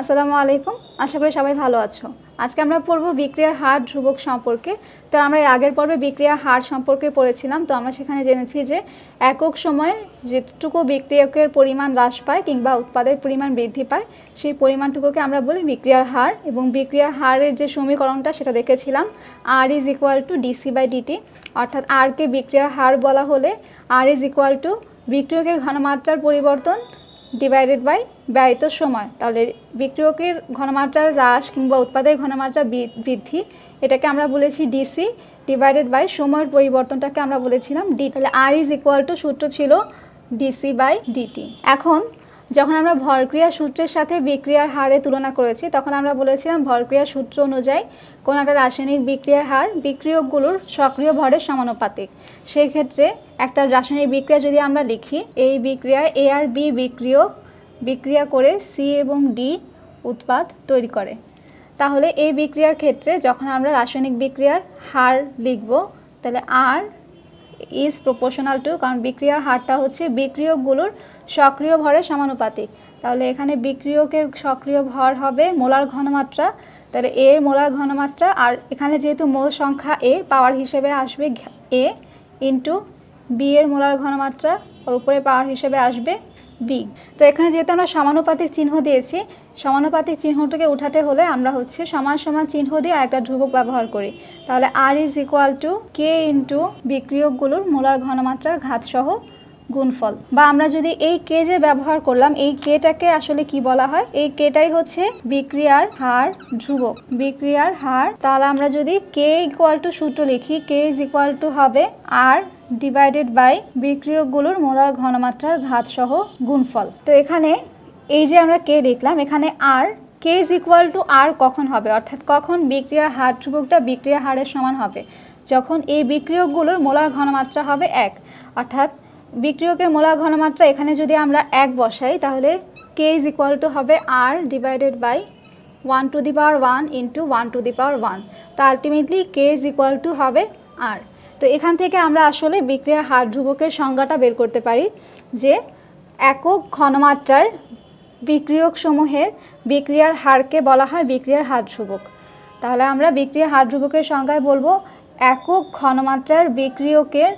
আসসালামু আলাইকুম। আশা করি সবাই ভালো আছো। আজকে আমরা পড়ব বিক্রিয়ার হার ধ্রুবক সম্পর্কে। তো আমরা এই আগের পর্বে বিক্রিয়ার হার সম্পর্কে পড়েছিলাম। তো আমরা সেখানে জেনেছি যে একক সময়ে যেটুকু বিক্রিয়কের পরিমাণ হ্রাস পায় কিংবা উৎপাদের পরিমাণ বৃদ্ধি পায়, সেই পরিমাণটুকুকে আমরা বলি বিক্রিয়ার হার। এবং বিক্রিয়ার হারের যে সমীকরণটা সেটা দেখেছিলাম R is equal to DC by DT অর্থাৎ আরকে বিক্রিয়ার হার বলা হলে আর ইজ ইকুয়াল টু বিক্রিয়কের ঘনমাত্রার পরিবর্তন ডিভাইডেড বাই ব্যয়িত সময়। তাহলে বিক্রিয়কের ঘনমাত্রার হ্রাস কিংবা উৎপাদের ঘনমাত্রা বৃদ্ধি, এটাকে আমরা বলেছি ডিসি ডিভাইডেড বাই সময়ের পরিবর্তনটাকে আমরা বলেছিলাম ডি তাহলে আর ইজ ইকুয়াল টু সূত্র ছিল ডিসি বাই ডিটি এখন যখন আমরা ভরক্রিয়া সূত্রের সাথে বিক্রিয়ার হারে তুলনা করেছি, তখন আমরা বলেছিলাম ভরক্রিয়া সূত্র অনুযায়ী কোনো একটা রাসায়নিক বিক্রিয়ার হার বিক্রিয়কগুলোর সক্রিয় ভরের সমানুপাতিক। সেই ক্ষেত্রে একটা রাসায়নিক বিক্রিয়া যদি আমরা লিখি, এই বিক্রিয়ায় এ আর বি বিক্রিয়ক, বিক্রিয়া করে সি এবং ডি উৎপাদ তৈরি করে। তাহলে এই বিক্রিয়ার ক্ষেত্রে যখন আমরা রাসায়নিক বিক্রিয়ার হার লিখব, তাহলে আর ইজ প্রপোর্শনাল টু কারণ বিক্রিয়ার হারটা হচ্ছে বিক্রিয়কগুলোর সক্রিয় ভরের সমানুপাতিক। তাহলে এখানে বিক্রিয়কের সক্রিয় ভর হবে মোলার ঘনমাত্রা। তাহলে এ মোলার ঘনমাত্রা, আর এখানে যেহেতু মোল সংখ্যা এ, পাওয়ার হিসেবে আসবে এ ইন্টু বি এর মোলার ঘনমাত্রা, ওর উপরে পাওয়ার হিসেবে আসবে বি তো এখানে যেহেতু আমরা সমানুপাতিক চিহ্ন দিয়েছি, সমানুপাতিক চিহ্নটাকে উঠাতে হলে আমরা হচ্ছে সমান সমান চিহ্ন দিয়ে আরেকটা ধ্রুবক ব্যবহার করি। তাহলে r is equal to k into বিক্রিয়কগুলোর molar ঘনমাত্রার ঘাতসহ গুণফল। বা আমরা যদি এই কে যে ব্যবহার করলাম, এই কেটাকে আসলে কি বলা হয়? এই কেটাই হচ্ছে বিক্রিয়ার হার ধ্রুবক। বিক্রিয়ার হার, তাহলে আমরা যদি কে ইকুয়াল টু সূত্র লিখি, কে ইজ ইকুয়াল টু হবে আর ডিভাইডেড বাই বিক্রিয়কগুলোর মোলার ঘনমাত্রার ঘাত সহ গুণফল। তো এখানে এই যে আমরা কে লিখলাম এখানে r k is equal to r কখন হবে? অর্থাৎ কখন বিক্রিয়ার হার ধ্রুবকটা বিক্রিয়া হারের সমান হবে? যখন এই বিক্রিয়কগুলোর মোলার ঘনমাত্রা হবে এক। অর্থাৎ বিক্রিয়কের মোলার ঘনমাত্রা এখানে যদি আমরা এক বসাই, তাহলে কে ইজ ইকুয়াল টু হবে r divided by one to the power one into one to the power one তো ultimately k is equal to হবে আর তো এখান থেকে আমরা আসলে বিক্রিয়া হার ধ্রুবকের সংজ্ঞাটা বের করতে পারি, যে একক ঘনমাত্রার বিক্রিয়ক সমূহের বিক্রিয়ার হারকে বলা হয় বিক্রিয়ার হার ধ্রুবক। তাহলে আমরা বিক্রিয়া হার ধ্রুবকের সংজ্ঞায় বলব, একক ঘনমাত্রার বিক্রিয়কের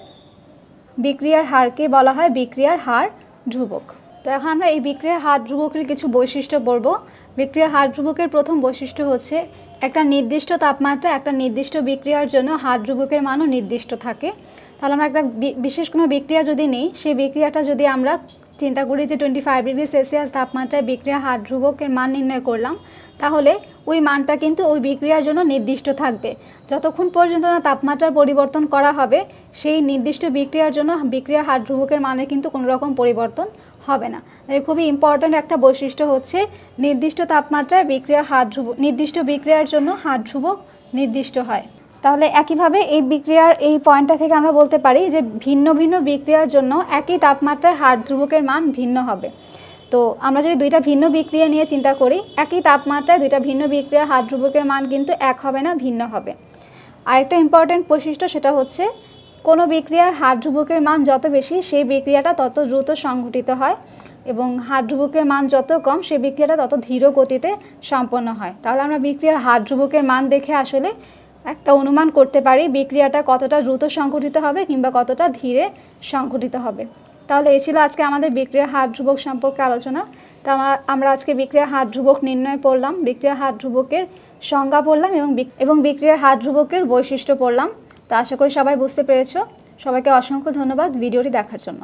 বিক্রিয়ার হারকে বলা হয় বিক্রিয়ার হার ধ্রুবক। তো এখন আমরা এই বিক্রিয়ার হার ধ্রুবকের কিছু বৈশিষ্ট্য বলব বিক্রিয়ার হার ধ্রুবকের প্রথম বৈশিষ্ট্য হচ্ছে একটা নির্দিষ্ট তাপমাত্রা, একটা নির্দিষ্ট বিক্রিয়ার জন্য হার ধ্রুবকের মানও নির্দিষ্ট থাকে। তাহলে আমরা একটা বিশেষ কোনো বিক্রিয়া যদি নেই, সেই বিক্রিয়াটা যদি আমরা চিন্তা করি যে টোয়েন্টি ফাইভ ডিগ্রি সেলসিয়াস তাপমাত্রায় বিক্রিয়া হার ধ্রুবকের মান নির্ণয় করলাম। তাহলে ওই মানটা কিন্তু ওই বিক্রিয়ার জন্য নির্দিষ্ট থাকবে। যতক্ষণ পর্যন্ত না তাপমাত্রার পরিবর্তন করা হবে, সেই নির্দিষ্ট বিক্রিয়ার জন্য বিক্রিয়া হার ধ্রুবকের মানে কিন্তু কোনো রকম পরিবর্তন হবে না। তাই খুবই ইম্পর্ট্যান্ট একটা বৈশিষ্ট্য হচ্ছে নির্দিষ্ট তাপমাত্রায় বিক্রিয়া হাত ধ্রুব নির্দিষ্ট বিক্রিয়ার জন্য হাত ধ্রুবক নির্দিষ্ট হয়। তাহলে একইভাবে এই বিক্রিয়ার এই পয়েন্টটা থেকে আমরা বলতে পারি যে ভিন্ন ভিন্ন বিক্রিয়ার জন্য একই তাপমাত্রায় হাত ধ্রুবকের মান ভিন্ন হবে। তো আমরা যদি দুইটা ভিন্ন বিক্রিয়া নিয়ে চিন্তা করি, একই তাপমাত্রায় দুইটা ভিন্ন বিক্রিয়া হাত ধ্রুবকের মান কিন্তু এক হবে না, ভিন্ন হবে। আরেকটা ইম্পর্ট্যান্ট বৈশিষ্ট্য সেটা হচ্ছে, কোনো বিক্রিয়ার হাত ধ্রুবকের মান যত বেশি, সেই বিক্রিয়াটা তত দ্রুত সংঘটিত হয় এবং হাত ধ্রুবকের মান যত কম, সেই বিক্রিয়াটা তত ধীর গতিতে সম্পন্ন হয়। তাহলে আমরা বিক্রিয়ার হাত ধ্রুবকের মান দেখে আসলে একটা অনুমান করতে পারি বিক্রিয়াটা কতটা দ্রুত সংঘটিত হবে কিংবা কতটা ধীরে সংঘটিত হবে। তাহলে এই ছিল আজকে আমাদের বিক্রিয়া হাত ধ্রুবক সম্পর্কে আলোচনা। তা আমরা আজকে বিক্রিয়া হাত ধ্রুবক নির্ণয় পড়লাম, বিক্রিয়া হাত ধ্রুবকের সংজ্ঞা পড়লাম এবং এবং বিক্রিয়ার হাত ধ্রুবকের বৈশিষ্ট্য পড়লাম। তা আশা করি সবাই বুঝতে পেরেছ। সবাইকে অসংখ্য ধন্যবাদ ভিডিওটি দেখার জন্য।